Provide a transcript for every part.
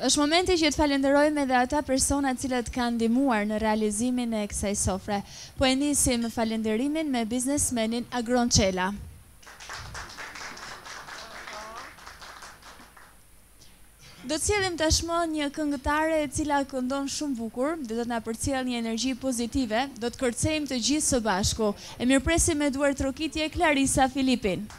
Është momenti që të falënderojmë edhe ata persona të cilët kanë ndihmuar në realizimin e kësaj sofre. Po e nisim falënderimin me biznesmenin Agron Çela. Do të sjellim tashmë një këngëtare e cila këndon shumë bukur dhe do të na përcjellë një energji pozitive, do të kërcejmë të gjithë së bashku. E mirëpresim me duartrokitje Klarisa Filipin.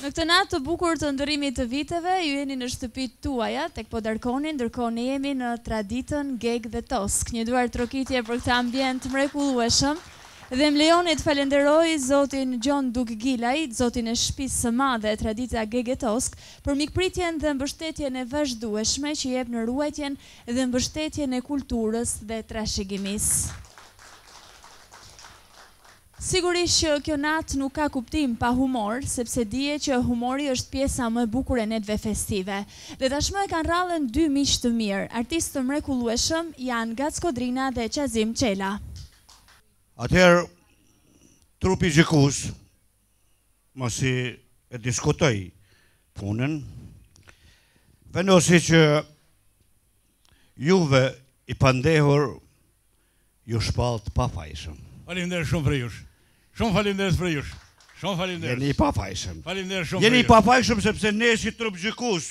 Në këtë natë të bukur të ndërrimit të viteve, ju jeni në shtëpitë tuaja, tek po darkoni, ndërkohë ne jemi në traditën Geg dhe Tosk. Një duartrokitje për këtë ambient të mrekullueshëm. Dhe më lejoni të falenderoj zotin Gjon Dukgilaj, zotin e Shpisë së Madhe Tradita Gegë e Toskë, për mikpritjen dhe mbështetjen e vazhdueshme që jep në ruajtjen dhe mbështetjen e kulturës dhe trashëgimisë. Sigurisht që kjo natë nuk ka kuptim pa humor, sepse dihet që humori është pjesa më e bukur e netëve festive. Dhe tashmë e kanë radhën dy miq të mirë, artistë të mrekullueshëm, janë Gac Kodrina dhe Qazim Çela. Atëherë, trupi gjykus, masi e diskutoi punën, vendosi që juve i pandehur ju shpall të pafajshëm. Faleminderit shumë prej jush. Shumë faleminderit prej jush. Shumë faleminderit. Jeni i pafajshëm. Faleminderit shumë prej jush. Jeni i pafajshëm sepse ne si trup gjykus,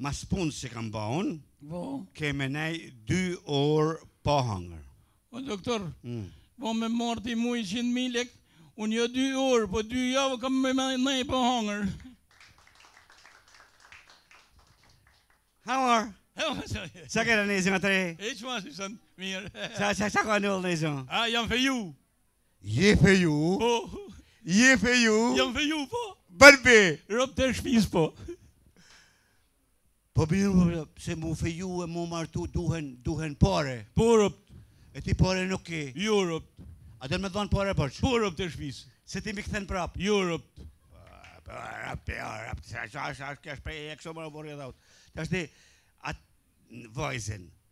Mas punës që kam ba unë, po. ke me nej dy orë pa hangër. O doktor, mm. po me marr ti mu njëqind mi lek, unë jo dy orë, po dy javë kam me nej pa hangër. Hamar! Ça ke, Nezo, nga tre? E që ma si sënë, mirë. Ça, ça, ça ka ndodh, Nezo? A, jam feju. Je feju? Po. Je feju? Jam feju, po. Bën bre. Rob të shpis, po. Po mirë, po, po, se mu feju e mu martu duhen, duhen pare. Po, rob. E ti pare nuk ke. Jo, rob. A do me t'dhon pare borç? Po, rob të shpis. Se ti m'i kthen prap. Jo, rob. Po, rob, po, rob, sa sa sa kjo shprehje kso më borë dhot. Tash ti at vajzën.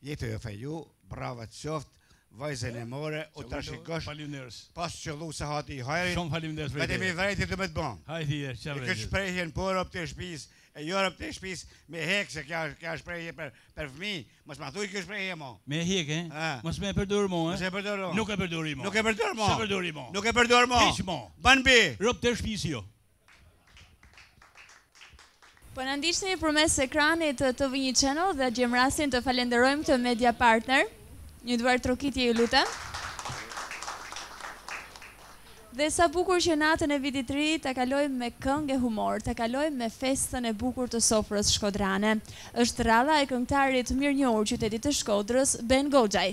Je feju the ju bravo të qoftë vajzën e more u trashëgosh faleminderit paç qëllu sahati i hajrit shumë faleminderit vetë vetëm i vërejtje du me të bën hajti e çfarë këtë shprehjen po rob të shtëpis e jo rob të shtëpis me hek se kjo kjo shprehje për për fmi mos ma thuaj kjo shprehje mo me hek e mos më përdor mo mos e përdor nuk e përdor mo nuk e përdor mo çfarë përdori mo nuk e përdor mo hiç mo ban be rob të shtëpis jo Po na ndiqni përmes ekranit të TV një Channel dhe gjejmë rastin të falenderojmë këtë media partner. Një duartrokitje ju lutem. Dhe sa bukur që natën e Vitit të Ri ta kalojmë me këngë e humor, ta kalojmë me festën e bukur të sofrës shkodrane. Është radha e këngëtarit mirënjohur qytetit të Shkodrës, Ben Goxhaj.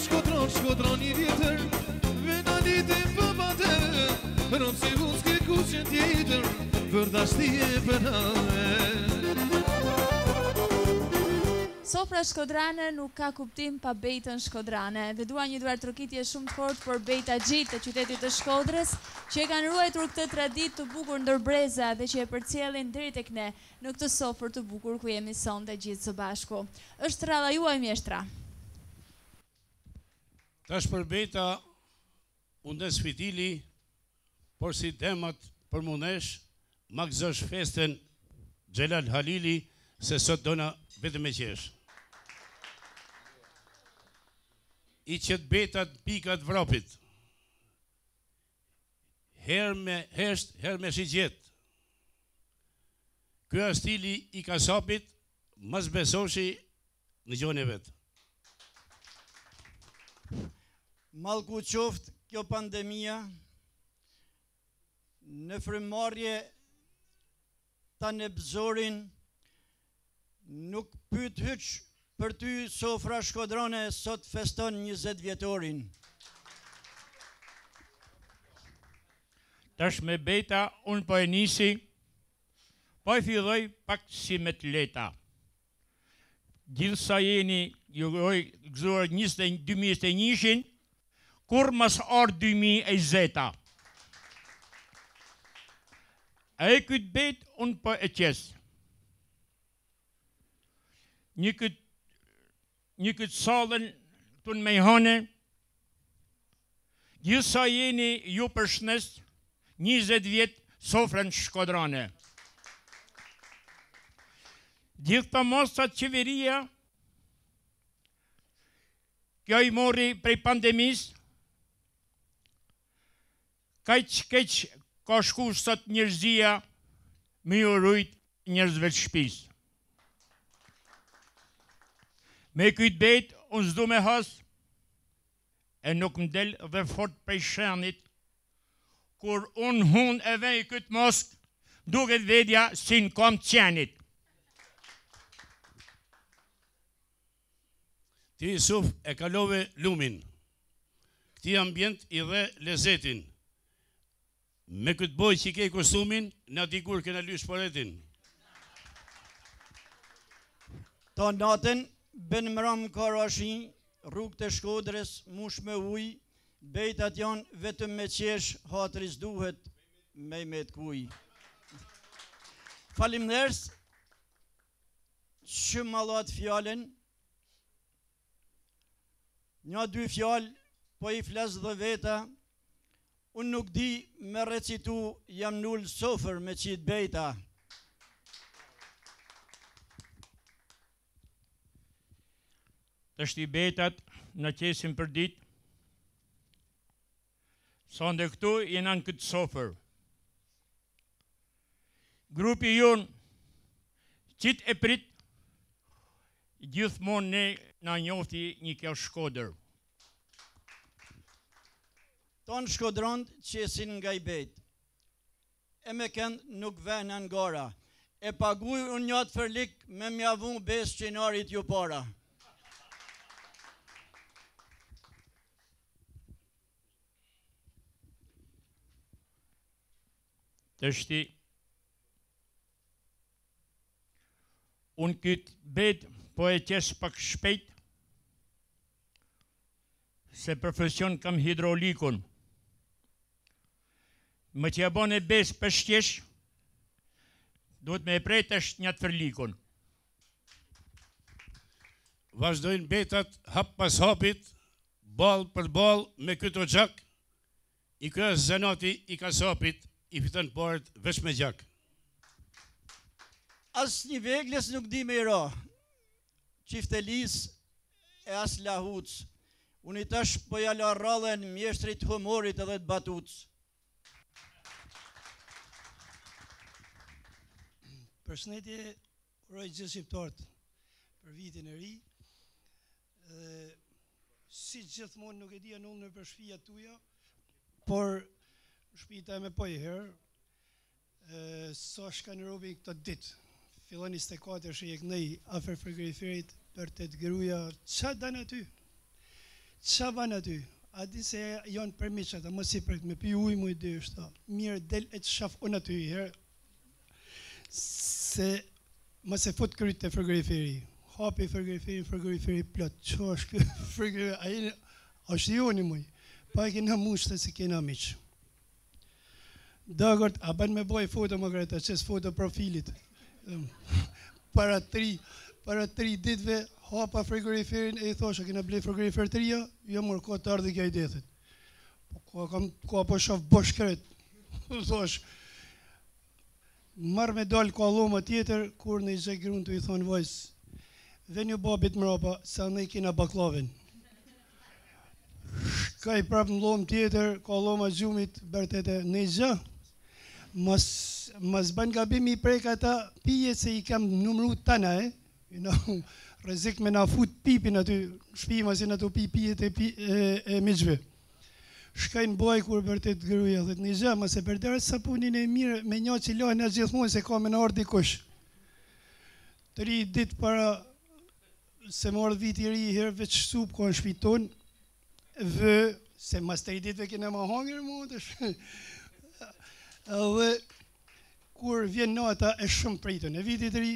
Shkodron, shkodron një vjetër Me në ditë e për batër Rëmë si vusë ke ku që tjetër Për të ashti e për Sofra shkodrane nuk ka kuptim pa bejtën shkodrane dhe dua një duartrokitje shumë të fortë për bejtaxhitë e qytetit të Shkodrës që e kanë ruajtur këtë traditë të bukur ndër breza dhe që e përcjellin deri tek ne në këtë sofër të bukur ku jemi sonte gjithë së bashku është radha juaj mjeshtra Tash për bejta u ndez fitili, porsi demat për m'u ndesh, ma gëzosh festën Xhelal Halili, se sot dona vetëm me qesh. I qet bejtat pika t'vrapit, herë me heshtë, herë me shigjetë. Ky asht stili i kasapit, mos besoshi Nigjone vet. Mallku qoftë kjo pandemia në frymëmarrje ta nep zorin nuk pyt hiç për ty sofra shkodrane sot feston 20 vjetorin. Tash me bejta unë po e nisi, po e filloj pak si me të leta. Gjithë sa jeni ju uroj gëzuar njëzet e dy mijë e njëshin kurrë mos ardhtë dy mijë e njëzeta a e kyt bejt unë po e qes në kyt Në këtë sallën ktu n'mejhane gjithë sa jeni ju përshnes njëzet vjet sofrën shkodrane gjithë këto masat qeveria kjo i mori prej pandemisë Kaq keq ka shku sot njerëzia me ju rujt njerëzve të shpis. Me kyt bejt un s'du me has e nuk më del dhe fort prej shenit. Kur un n'hun e vej kyt maskë duket vedja si në kom të qenit. Ti Isuf e kalove lumin. Këtij ambjent i dhe lezetin. Me këtë bojë që ke kostumin, na dikur kena ly shporetin. Tan natën Ben mram ka ra shi, rrugët e Shkodrës mush me ujë, bejtat janë vetëm me qesh, hatri s'duhet me i met kuj. Faleminderit. Shumë ma latë fjalën, nja dy fjalë, po i flas dhe veta, unë nuk di me recitu jam ul n'sofër me qitë bejta. Tashti bejtat na qesim përditë, Sonde këtu jena në këtë sofër. Grupi jonë qit e prit, gjithmonë ne na njofti njikjo Shkodër. Tanë shkodranët qesin nga i bejtë. e me kend nuk vehen n'gara e paguj un njat fërlik me m'ja vu Bes Çinarit ju para. Tashti un kyt bejt po e qes pak shpejt Se profesion kam hidraulikun. Meqë ja bane Bes peshqesh, duhet me e pre tash njat fërlikun. Vazhdojnë bejtat hap pas hapit, ballë për ballë me kët oxhak, I ky është zanati i kasapit i fiton paret veç me gjak. As një veglës nuk di me i ra çiftelisë e as lahutës. Unë tash po ja la radhën mjeshtrit të humorit edhe të batutës. Përshëndetje Uroj gjithë shqiptarët për Vitin e Ri dhe si gjithmonë nuk e di a nuk nëpër shpia tuja, por n'shpi teme po i herë, sa shka në robin këto ditë, fillon 24 shë jek nëj afër frigoriferit bërtet gruja, ça don aty? Ça ban aty? A di se janë për miqtë, a mos i prek me pi ujë mu i dy shta, mirë del e të shof unë aty i herë, Se mos e fut kryt te frigoriferi. Hapi frigoriferin, frigoriferi plot. Ço është ky frigorifer? Ai është i joni moj. Po e kena mush se kena miq. Dakord, a bën me bo foto me këta, qes foto profilit. Para tri, para tri ditëve hapa frigoriferin e i thosha kena ble frigorifer të ri a? Jo mor ka të ardhi kjo ide thot. Po ku e kam, kur po e shof bosh krejt. U thosh, marr me dal ka lloma tjetër, kur nij grun tu i thonë vajzës, venju babit mrapa, se andej i kena bakllavën. Shkoj prap në llomë tjetër, ka lloma gjumit, bërtet nji zë, mos, mos bën gabim i prek ata pijet se i kam numru tana, e, You know, rrezik me na fut pipin aty në shtëpi, mos na do pi pijet e, pi, e, e miqve. Shkoj në banjo kur bërtet gruja, thotë një gjë, mos e përdor sapunin e mirë, me një që lojnë e gjithmonë se ka me na ardh dikush. Tri ditë para se me ardhë viti ri, herë veç supë ka në shpi tonë, vë, se mas tri ditëve kena me hangër më atësh. Dhe kur vjen nata e shumëpritun e vitit ri,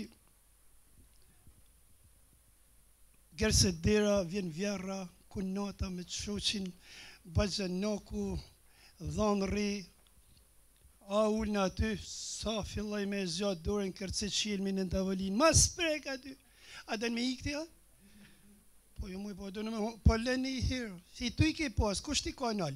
Kërcet dera vjen vjerra kunata me t'shoqin baxhanaku dhanrri ulna aty sa filloj me e zgjat dorën kërcet shqelmi nën tavolinë mos prek aty a don me ik ti a po jo moj po dona me hongër po le nji herë si ty ke pas kush ti ka nal.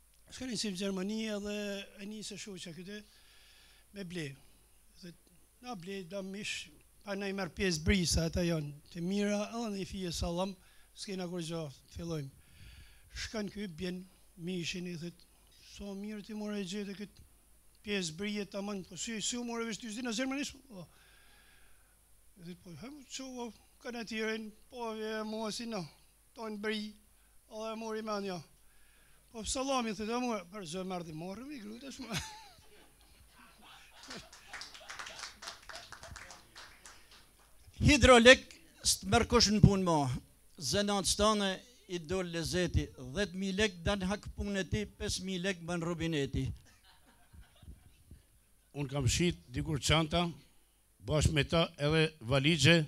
Shkon një çift në Gjermani dhe e nis e shoqja këte me ble. Dhe na ble do mish, po na i merr pjesë brisa, ata janë të mira, edhe nji fije sallam, s'kena kurgjo, fillojmë. Shkon ky bjen mishin i thot, sa mirë ti more e gjete këtë pjesë brije tamam, po si si u more vesh ti s'din gjermanisht? Po. Dhe po hem çova kanatieren, po e mosi no. Ton bri edhe mori me anjo. Po sallamin i thotë e more, për zë mërë dhe morëm i grutë është më. Hidraulik, s'të merr kush në punë më, zanatit tand i doli lezeti, 10.000 lek don hak punë e ti, 5.000 lek bën rubineti. Unë kam shit dikur çanta, Bashkë me ta edhe valixhe,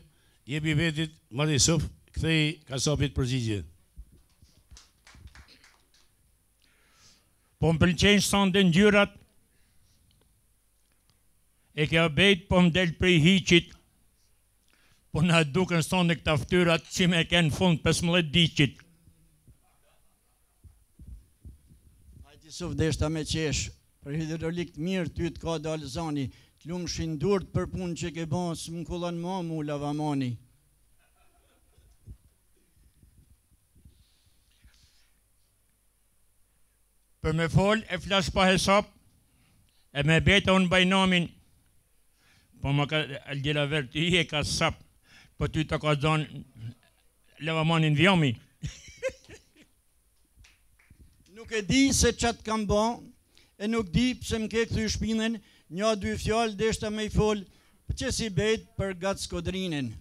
jepi vetit mor Isuf, ktheji kasapit përgjigje. Po më pëlqejnë sande ngjyrat E ky bejt po më del prej hiçit Po na duken sande këta ftyrat Si me ken fund pesëmbëdhjetë ditshit Hajt Isuf deshta me qesh për hidraulik të mirë ty të ka dalë zani të lumshin durt për punë që ke ba smë kullon ma mu lavamani. Për me fol e flas pa hesap e me beta unë baj namin po më ka Aldila ver ti je kasap po ty të ka zanë Lavamanin dhjami. Nuk e di se ça t'kam ba, e nuk di pse më ke kthy shpinën, nja dy fjalë deshta me i fol që si bejt për Gac Kodrinën.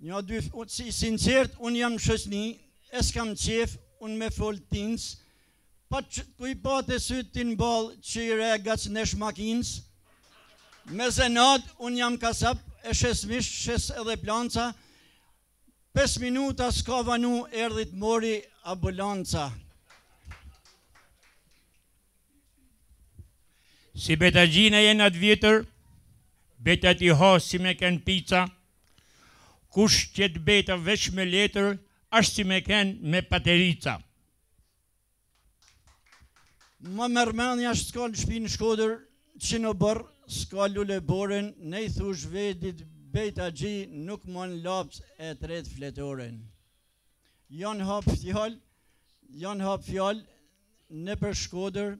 Nja dy si i sinqert un jam shoqni e skam qef un me fol tinc pa ku i pate syt ti në ball që i re gac nesh makinc me zanat un jam kasap e shes mish shes edhe planca pesë minuta ska vonu erdhi të mori ambulanca. Si bejtaxhi na je ma t'vjetër, bejtat i ha si me ken pica, Kush qet bejta veç me letër asht si me ken me paterica. Më merr mendja s'ka një shpi në Shkodër që në oborr s'ka luleborën në i thush vedit Bejtaxhi nuk man laps e tret fletoren jan hap fjal jan hap fjal nëpër Shkodër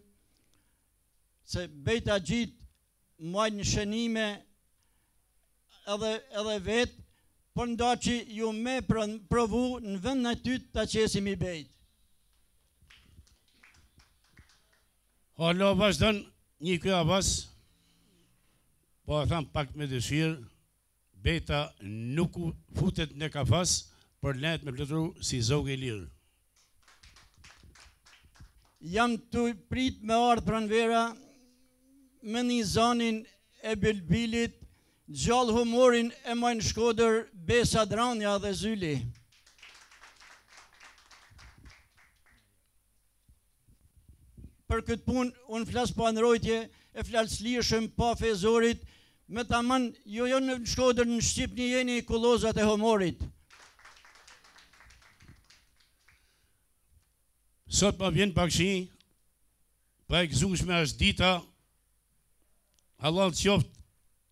se Bejtaxhit Majnë shënime edhe edhe vet por në daçi ju me provu në vend na ty ta qesim i bejt. Hala vazhdon një ky avaz, po e them pak me dëshirë, Bejta nuk futet në kafaz por lehet me flutru si zog i lirë. Jam tu prit me ardh pranvera me ni zanin e bilbilit gjallë humorin e majnë n'Shkodër Besa Dranja dhe Zyli. Për këtë punë unë flas pa ndrojtje e flas lirshëm pa fije zorit me tamam jo jo në Shkodër në Shqipni jeni kolosat e humorit. Sot po vjen pak shi po e gëzueshme është dita Hallall të qoftë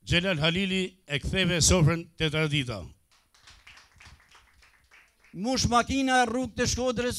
Xhelal Halili e ktheve sofrën te tradita. Mbush makina rrugët e Shkodrës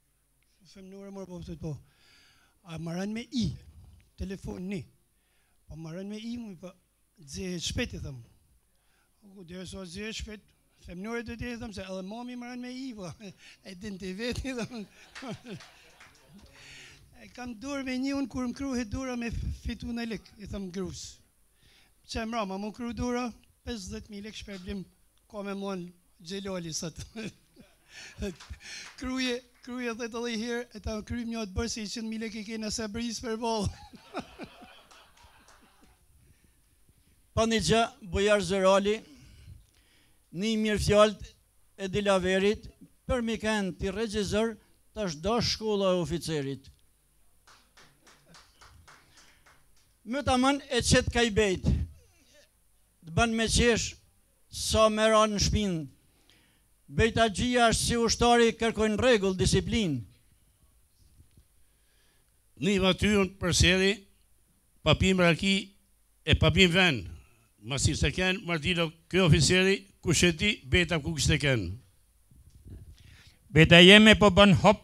Femnore more po më thotë po. A ma rrëmbe telefonin. Po marrën me i më po nxehet shpejt i them. Ku dhe sa nxehet shpejt. Femnore do të them se edhe mami marrën me i po. E din ti vetë i them. E kam dorë me një unë kur më kruhet dora me fitu një lek, i them grus. Që e mrama më kru dora, 50.000 lek shperblim, ka me mon Xhelali sot. Kruje, kruje dhe të lejherë, e ta krujmë një atë derë se njëqind mijë lekë kena te berisë për bojë. Pa një gjë, Bujar, Xhelali, ni mirë fjalët e Dilaverit, për me kenë ti regjisor, t'asht dasht shkolla e oficerit. Me taman e qet ka'j bejt. Të bën me qesh sa me ra në shpinë. Bejtaxhia është si ushtari kërkojnë rregull, disiplinë. N'vatër tonë përsëri pa pimë raki e pa pimë ven, mos t'ishte kenë Martini ky oficeri, kush e di bejta ku kishte kenë. Bejta jeme po bën hop.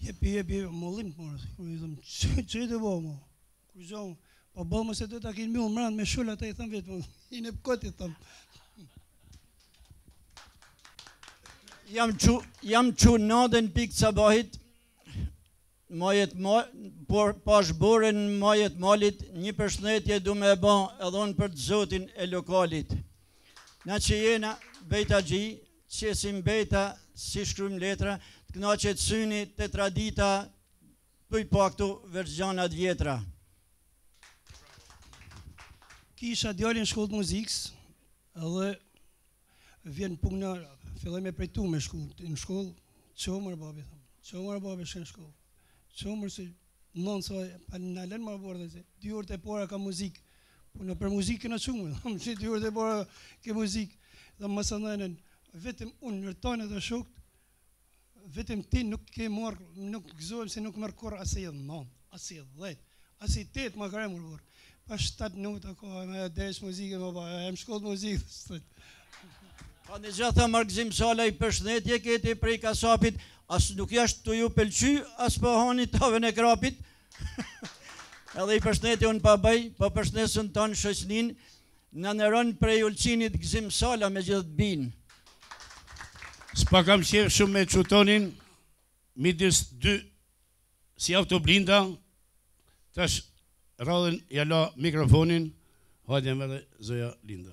Jepi jepi mollim more se kur i them ç'e të bëj mo. Kur gjon po bëj mos e do ta kin mbyll mbrend me shul ata i them vetë po i jep kot i them. Jam çu jam çu nadën pik sabahit majet ma, po pash borën majet malit një përshëndetje du me e ba edhe unë për të zotin e lokalit. Na që jena bejtaxhi, Qesim bejta s'i shkrujmë letra Të knaqet syni te tradita Thuj pak ti veç gjana të vjetra. Kisha djalin shkollë të muzikës dhe vjen puna filloj me përtu me shku në shkollë ço mor babi ço mor babi shko në shkollë ço mor se Nan sot na len ma vonë se dy orët e para ka muzikë. Po unë për muzikë kam çu, me thënë dy orët e para ke muzikë. Dhe mësa nënën, vetëm unë n'tanë edhe shokët, vetëm ti nuk ke marrë, nuk gëzohem se nuk merr kurrë as nji nandë, as nji dhjetë, as nji tetë ma ka rënë mor burrë. Po shtatë minuta kohë e me desh muzikën më pa, e më shkollë muzikë, së thëtë. Pa një gjë tha mor Gzim Salaj përshnetje këtij prej kasapit as nuk jasht tu ju pelqy as po hani tavën e krapit edhe i përshneti un pa bë zo po përshnesim tanë shoqninë na neron prej Ulqinit Gzim Sala me gjithë bin S'po kam qef shumë me çu tonin midis dy Si autoblinda, tash radhën ja lá mikrofonin, hajde merre zoja Linda.